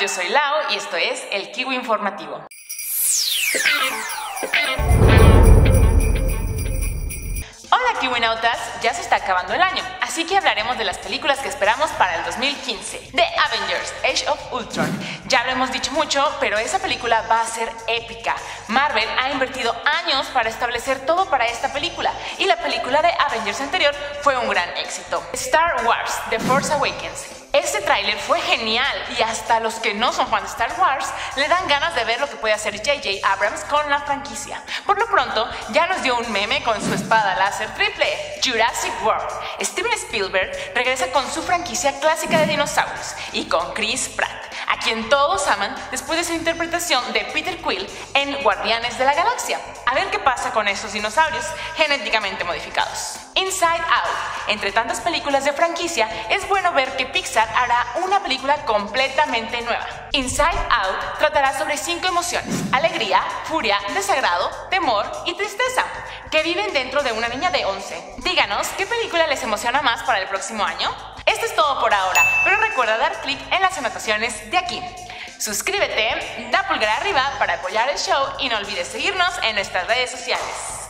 yo soy Lau y esto es el Kiwi Informativo. Hola Kiwinautas, ya se está acabando el año, así que hablaremos de las películas que esperamos para el 2015. The Avengers, Age of Ultron. Ya lo hemos dicho mucho, pero esa película va a ser épica. Marvel ha invertido años para establecer todo para esta película, y la película de Avengers anterior fue un gran éxito. Star Wars, The Force Awakens. Este tráiler fue genial y hasta los que no son fans de Star Wars le dan ganas de ver lo que puede hacer JJ Abrams con la franquicia. Por lo pronto, ya nos dio un meme con su espada láser triple, Jurassic World. Steven Spielberg regresa con su franquicia clásica de dinosaurios y con Chris Pratt quien todos aman después de su interpretación de Peter Quill en Guardianes de la Galaxia. A ver qué pasa con esos dinosaurios genéticamente modificados. Inside Out. Entre tantas películas de franquicia, es bueno ver que Pixar hará una película completamente nueva. Inside Out tratará sobre cinco emociones, alegría, furia, desagrado, temor y tristeza, que viven dentro de una niña de 11. Díganos, ¿qué película les emociona más para el próximo año? Esto es todo por ahora, pero recuerda dar clic en las anotaciones de aquí. Suscríbete, da pulgar arriba para apoyar el show y no olvides seguirnos en nuestras redes sociales.